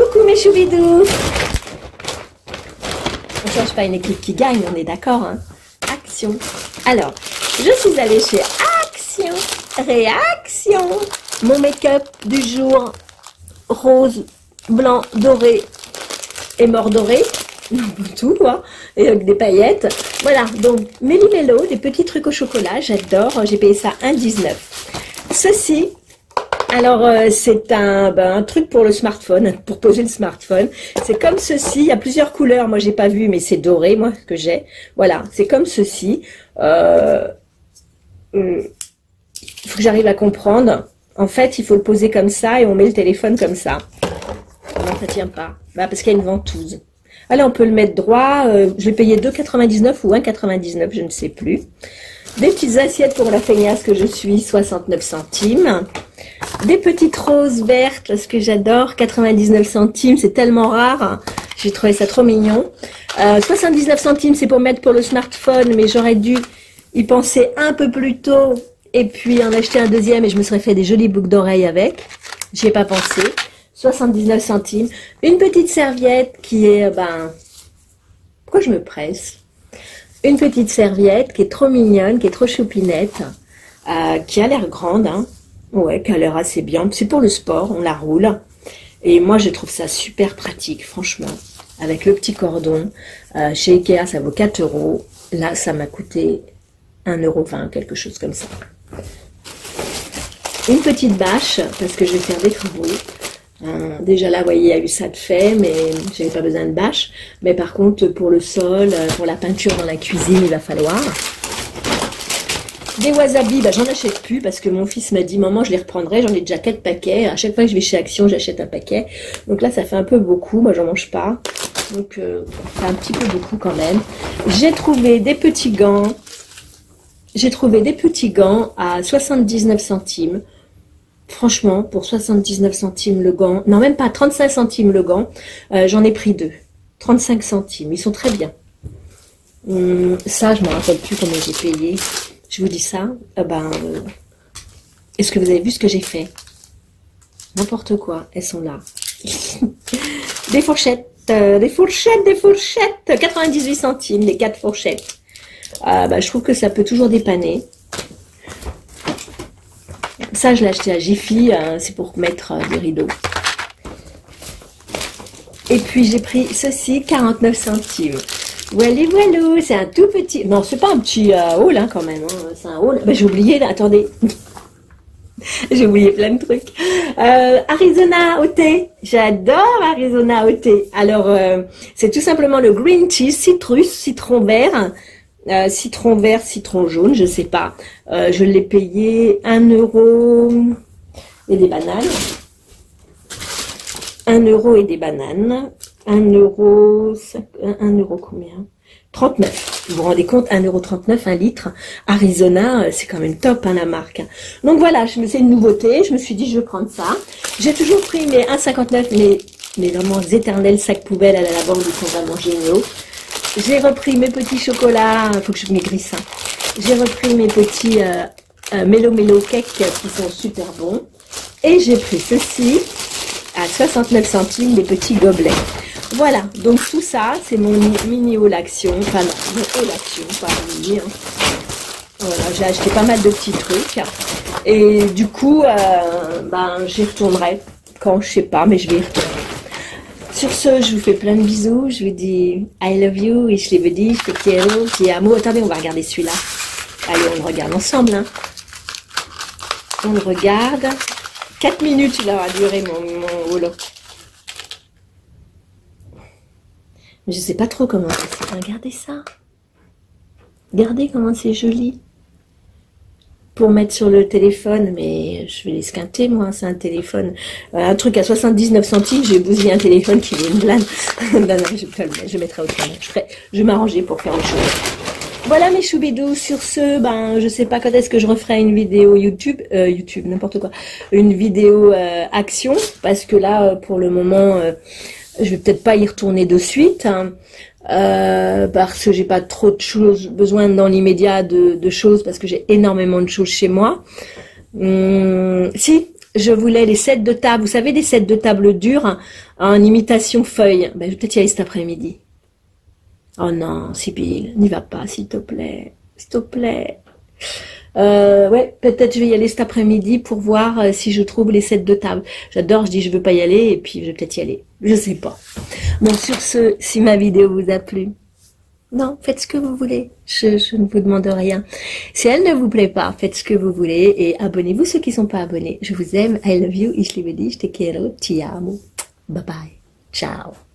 coucou mes choubidous. On cherche pas une équipe qui gagne, on est d'accord hein. Action. Alors, je suis allée chez Action. Réaction. Mon make-up du jour rose, blanc, doré et mordoré tout, hein, et avec des paillettes. Voilà, donc Méli-Mélo, des petits trucs au chocolat, j'adore. J'ai payé ça 1,19. Ceci, alors euh, c'est un, ben, un, truc pour le smartphone, pour poser le smartphone. C'est comme ceci, il y a plusieurs couleurs, moi j'ai pas vu, mais c'est doré, moi, que j'ai. Voilà, c'est comme ceci. Euh, hum, il faut que j'arrive à comprendre. En fait, il faut le poser comme ça et on met le téléphone comme ça. Non, ça tient pas. Bah, parce qu'il y a une ventouse. Allez, on peut le mettre droit. Euh, je vais payer 2,99 ou 1,99, je ne sais plus. Des petites assiettes pour la feignasse que je suis, 69 centimes. Des petites roses vertes, parce que j'adore, 99 centimes, c'est tellement rare. J'ai trouvé ça trop mignon. 79 euh, centimes, c'est pour mettre pour le smartphone, mais j'aurais dû y penser un peu plus tôt et puis en acheter un deuxième et je me serais fait des jolies boucles d'oreilles avec. J'y ai pas pensé. 79 centimes. Une petite serviette qui est, ben, pourquoi je me presse? Une petite serviette qui est trop mignonne, qui est trop choupinette, euh, qui a l'air grande, hein. Ouais, qui a l'air assez bien. C'est pour le sport, on la roule. Et moi, je trouve ça super pratique, franchement. Avec le petit cordon. Euh, chez Ikea, ça vaut 4 euros. Là, ça m'a coûté 1,20€, quelque chose comme ça. Une petite bâche, parce que je vais faire des travaux. Euh, déjà là, vous voyez, il y a eu ça de fait, mais je n'avais pas besoin de bâche. Mais par contre, pour le sol, euh, pour la peinture dans la cuisine, il va falloir. Des wasabi, bah, j'en achète plus parce que mon fils m'a dit maman je les reprendrai, j'en ai déjà quatre paquets. À chaque fois que je vais chez Action, j'achète un paquet. Donc là ça fait un peu beaucoup, moi j'en mange pas. Donc euh, fait un petit peu beaucoup quand même. J'ai trouvé des petits gants. J'ai trouvé des petits gants à 79 centimes. Franchement, pour 79 centimes le gant, non même pas 35 centimes le gant, euh, j'en ai pris deux. 35 centimes, ils sont très bien. Hum, ça, je ne me rappelle plus comment j'ai payé. Je vous dis ça. Eh ben, euh, est-ce que vous avez vu ce que j'ai fait? N'importe quoi, elles sont là. des fourchettes, euh, des fourchettes, des fourchettes, 98 centimes, les quatre fourchettes. Bah, je trouve que ça peut toujours dépanner. Ça, je l'ai acheté à Jiffy, euh, c'est pour mettre euh, des rideaux. Et puis j'ai pris ceci, 49 centimes. Voilà, voilà, c'est un tout petit. Non, c'est pas un petit euh, haul hein, quand même. Hein. C'est un haul. j'ai oublié, attendez. j'ai oublié plein de trucs. Arizona au thé. J'adore Arizona au thé. Alors, c'est tout simplement le green tea, citrus, citron vert. Euh, citron vert, citron jaune, je sais pas. Euh, je l'ai payé 1 euro et des bananes. 1 euro et des bananes. 1 euro, 1 euro combien? 39. Vous vous rendez compte 1,39 euro, un litre. Arizona, euh, c'est quand même top, hein, la marque. Donc voilà, je me c'est une nouveauté. Je me suis dit, je vais prendre ça. J'ai toujours pris mes 1,59, mais, mais vraiment éternels sacs poubelles à la lavande, ils sont vraiment géniaux. J'ai repris mes petits chocolats, faut que je maigrisse. Hein. J'ai repris mes petits euh, euh, Mélo Mélo cakes qui sont super bons. Et j'ai pris ceci à 69 centimes, des petits gobelets. Voilà, donc tout ça, c'est mon mini haul action. Enfin non, mon haul action, pas mini. Hein. Voilà, j'ai acheté pas mal de petits trucs. Et du coup, euh, ben, j'y retournerai quand je sais pas, mais je vais y retourner. Sur ce, je vous fais plein de bisous. Je vous dis I love you et je les dis, je te quiero, ti. Attendez, on va regarder celui-là. Allez, on le regarde ensemble. Hein. On le regarde. 4 minutes, il aura duré mon, mon holo. Mais je sais pas trop comment c'est. Regardez ça. Regardez comment c'est joli pour mettre sur le téléphone, mais je vais l'esquinter, moi, c'est un téléphone, euh, un truc à 79 centimes, j'ai bousillé un téléphone qui est une blâme. ben non, je, je mettrai autrement. Je, ferai, je vais m'arranger pour faire autre chose. Voilà mes choubidous, sur ce, ben je sais pas quand est-ce que je referai une vidéo YouTube, euh, YouTube, n'importe quoi, une vidéo euh, action, parce que là, pour le moment, je vais peut-être pas y retourner de suite. Hein. Euh, parce que j'ai pas trop de choses besoin dans l'immédiat de, choses parce que j'ai énormément de choses chez moi. Hum, si je voulais les sets de table. Vous savez, des sets de table dures en imitation feuille. Ben, je vais peut-être y aller cet après-midi. Oh non, Sibylle, n'y va pas, s'il te plaît. S'il te plaît. Euh, ouais, peut-être je vais y aller cet après-midi pour voir euh, si je trouve les sets de table. J'adore, je dis je veux pas y aller et puis je vais peut-être y aller. Je sais pas. Bon, sur ce, si ma vidéo vous a plu, non, faites ce que vous voulez. Je, ne vous demande rien. Si elle ne vous plaît pas, faites ce que vous voulez et abonnez-vous ceux qui sont pas abonnés. Je vous aime. I love you. Ich liebe dich. Te quiero. Ti amo. Bye bye. Ciao.